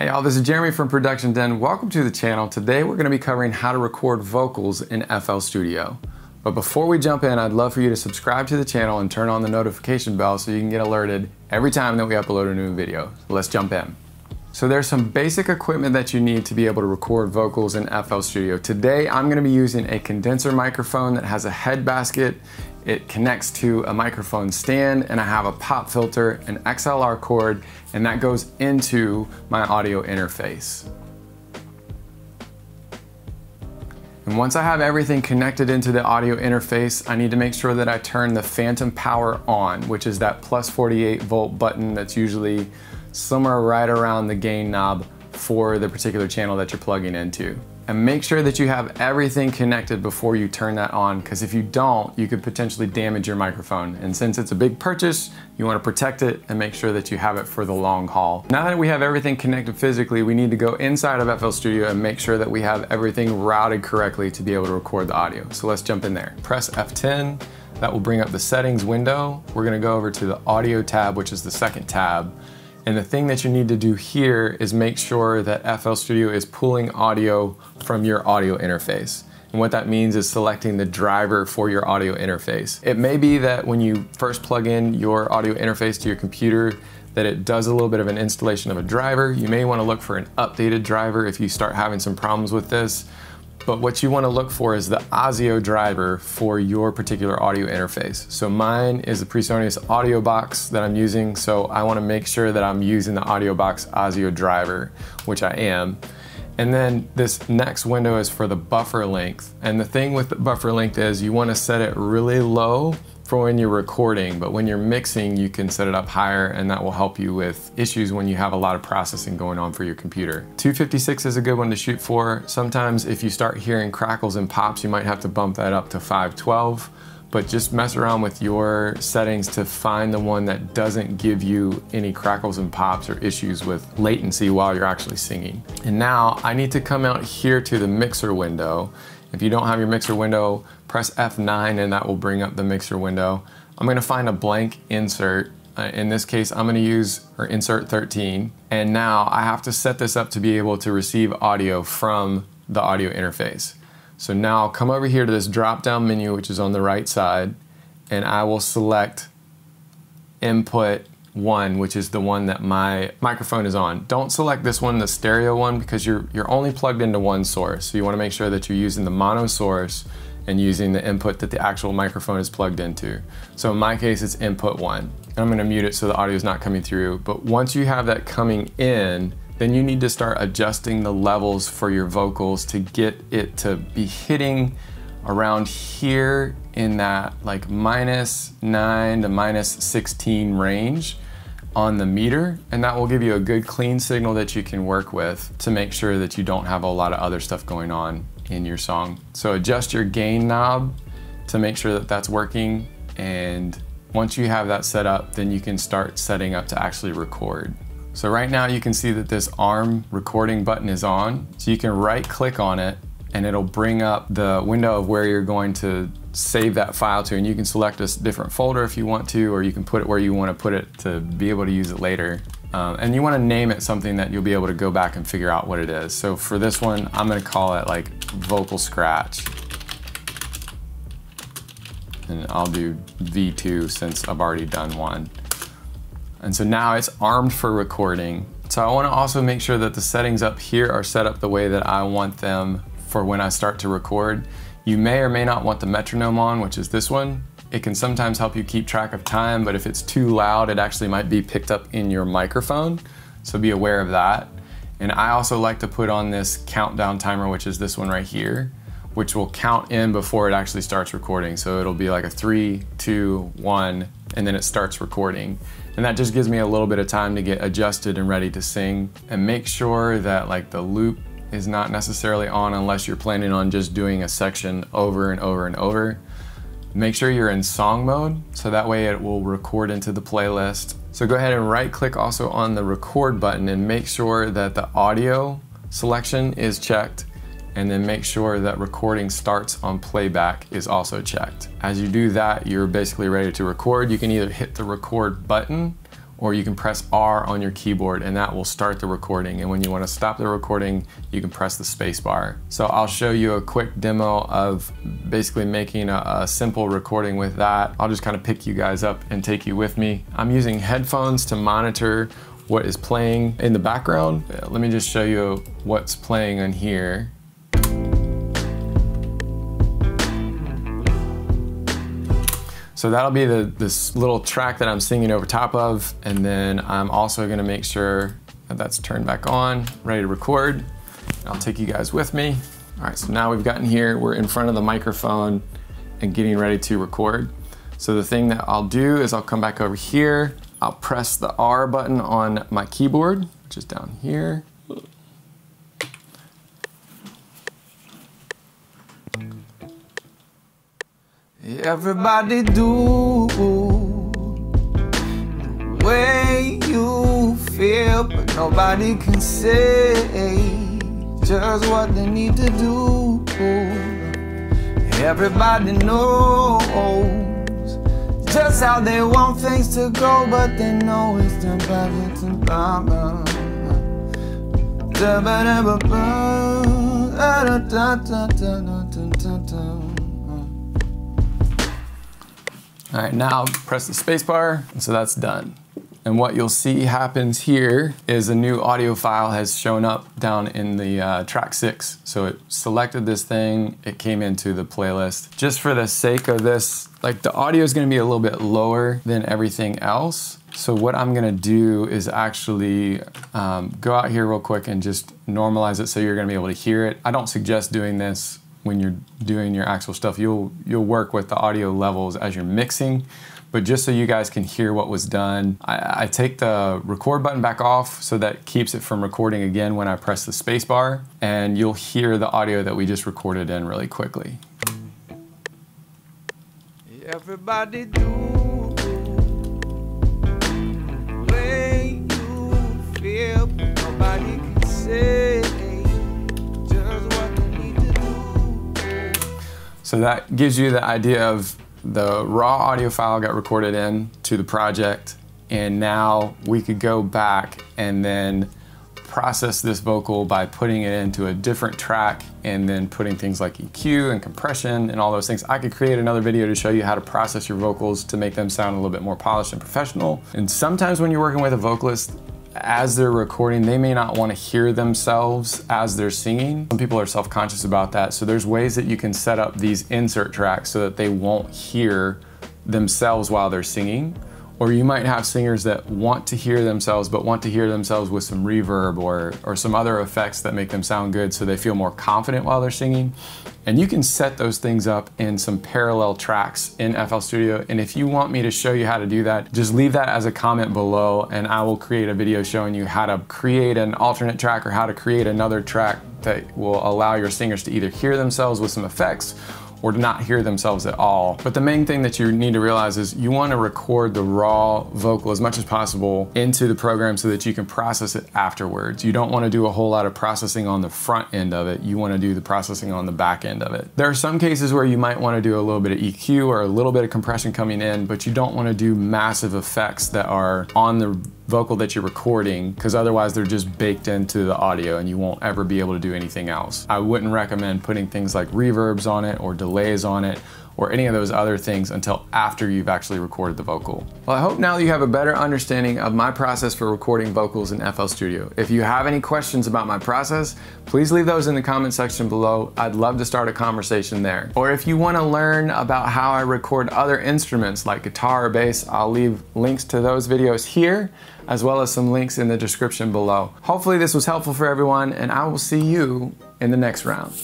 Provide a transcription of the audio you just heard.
Hey y'all, this is Jeremy from Production Den. Welcome to the channel. Today we're gonna be covering how to record vocals in FL Studio. But before we jump in, I'd love for you to subscribe to the channel and turn on the notification bell so you can get alerted every time that we upload a new video. Let's jump in. So there's some basic equipment that you need to be able to record vocals in FL Studio. Today I'm gonna be using a condenser microphone that has a head basket it connects to a microphone stand and I have a pop filter, an XLR cord, and that goes into my audio interface. And once I have everything connected into the audio interface, I need to make sure that I turn the phantom power on, which is that plus 48 volt button that's usually somewhere right around the gain knob for the particular channel that you're plugging into and make sure that you have everything connected before you turn that on because if you don't, you could potentially damage your microphone. And since it's a big purchase, you want to protect it and make sure that you have it for the long haul. Now that we have everything connected physically, we need to go inside of FL Studio and make sure that we have everything routed correctly to be able to record the audio. So let's jump in there. Press F10, that will bring up the settings window. We're gonna go over to the audio tab, which is the second tab. And the thing that you need to do here is make sure that FL Studio is pulling audio from your audio interface. And what that means is selecting the driver for your audio interface. It may be that when you first plug in your audio interface to your computer, that it does a little bit of an installation of a driver. You may wanna look for an updated driver if you start having some problems with this. But what you want to look for is the ASIO driver for your particular audio interface. So mine is the PreSonus audio box that I'm using. So I want to make sure that I'm using the audio box ASIO driver, which I am. And then this next window is for the buffer length. And the thing with the buffer length is you want to set it really low for when you're recording, but when you're mixing, you can set it up higher and that will help you with issues when you have a lot of processing going on for your computer. 256 is a good one to shoot for. Sometimes if you start hearing crackles and pops, you might have to bump that up to 512 but just mess around with your settings to find the one that doesn't give you any crackles and pops or issues with latency while you're actually singing. And now I need to come out here to the mixer window if you don't have your mixer window, press F9 and that will bring up the mixer window. I'm gonna find a blank insert. Uh, in this case, I'm gonna use or insert 13. And now I have to set this up to be able to receive audio from the audio interface. So now I'll come over here to this drop down menu, which is on the right side, and I will select input one, which is the one that my microphone is on. Don't select this one, the stereo one, because you're, you're only plugged into one source. So you wanna make sure that you're using the mono source and using the input that the actual microphone is plugged into. So in my case, it's input one. And I'm gonna mute it so the audio is not coming through. But once you have that coming in, then you need to start adjusting the levels for your vocals to get it to be hitting around here in that like minus 9 to minus 16 range on the meter and that will give you a good clean signal that you can work with to make sure that you don't have a lot of other stuff going on in your song. So adjust your gain knob to make sure that that's working and once you have that set up then you can start setting up to actually record. So right now you can see that this arm recording button is on so you can right click on it and it'll bring up the window of where you're going to save that file to and you can select a different folder if you want to or you can put it where you want to put it to be able to use it later. Um, and you want to name it something that you'll be able to go back and figure out what it is. So for this one, I'm going to call it like vocal scratch. And I'll do V2 since I've already done one. And so now it's armed for recording. So I want to also make sure that the settings up here are set up the way that I want them for when I start to record. You may or may not want the metronome on, which is this one. It can sometimes help you keep track of time, but if it's too loud, it actually might be picked up in your microphone. So be aware of that. And I also like to put on this countdown timer, which is this one right here, which will count in before it actually starts recording. So it'll be like a three, two, one, and then it starts recording. And that just gives me a little bit of time to get adjusted and ready to sing and make sure that like the loop is not necessarily on unless you're planning on just doing a section over and over and over. Make sure you're in song mode so that way it will record into the playlist. So go ahead and right click also on the record button and make sure that the audio selection is checked and then make sure that recording starts on playback is also checked. As you do that, you're basically ready to record. You can either hit the record button or you can press R on your keyboard and that will start the recording. And when you wanna stop the recording, you can press the space bar. So I'll show you a quick demo of basically making a, a simple recording with that. I'll just kind of pick you guys up and take you with me. I'm using headphones to monitor what is playing in the background. Let me just show you what's playing on here. So that'll be the, this little track that I'm singing over top of. And then I'm also gonna make sure that that's turned back on, ready to record. I'll take you guys with me. All right, so now we've gotten here, we're in front of the microphone and getting ready to record. So the thing that I'll do is I'll come back over here, I'll press the R button on my keyboard, which is down here. Everybody do the way you feel, but nobody can say just what they need to do. Everybody knows just how they want things to go, but they know it's the better to blah all right, now press the spacebar, so that's done. And what you'll see happens here is a new audio file has shown up down in the uh, track six. So it selected this thing, it came into the playlist. Just for the sake of this, like the audio is gonna be a little bit lower than everything else. So what I'm gonna do is actually um, go out here real quick and just normalize it so you're gonna be able to hear it. I don't suggest doing this when you're doing your actual stuff, you'll you'll work with the audio levels as you're mixing. But just so you guys can hear what was done, I, I take the record button back off so that keeps it from recording again when I press the space bar, and you'll hear the audio that we just recorded in really quickly. Everybody do So that gives you the idea of the raw audio file got recorded in to the project and now we could go back and then process this vocal by putting it into a different track and then putting things like EQ and compression and all those things. I could create another video to show you how to process your vocals to make them sound a little bit more polished and professional. And sometimes when you're working with a vocalist, as they're recording, they may not want to hear themselves as they're singing. Some people are self-conscious about that. So there's ways that you can set up these insert tracks so that they won't hear themselves while they're singing. Or you might have singers that want to hear themselves, but want to hear themselves with some reverb or, or some other effects that make them sound good so they feel more confident while they're singing. And you can set those things up in some parallel tracks in FL Studio. And if you want me to show you how to do that, just leave that as a comment below and I will create a video showing you how to create an alternate track or how to create another track that will allow your singers to either hear themselves with some effects or to not hear themselves at all. But the main thing that you need to realize is you want to record the raw vocal as much as possible into the program so that you can process it afterwards. You don't want to do a whole lot of processing on the front end of it. You want to do the processing on the back end of it. There are some cases where you might want to do a little bit of EQ or a little bit of compression coming in, but you don't want to do massive effects that are on the vocal that you're recording because otherwise they're just baked into the audio and you won't ever be able to do anything else. I wouldn't recommend putting things like reverbs on it or delays on it or any of those other things until after you've actually recorded the vocal. Well, I hope now you have a better understanding of my process for recording vocals in FL Studio. If you have any questions about my process, please leave those in the comment section below. I'd love to start a conversation there. Or if you want to learn about how I record other instruments like guitar or bass, I'll leave links to those videos here as well as some links in the description below. Hopefully this was helpful for everyone and I will see you in the next round.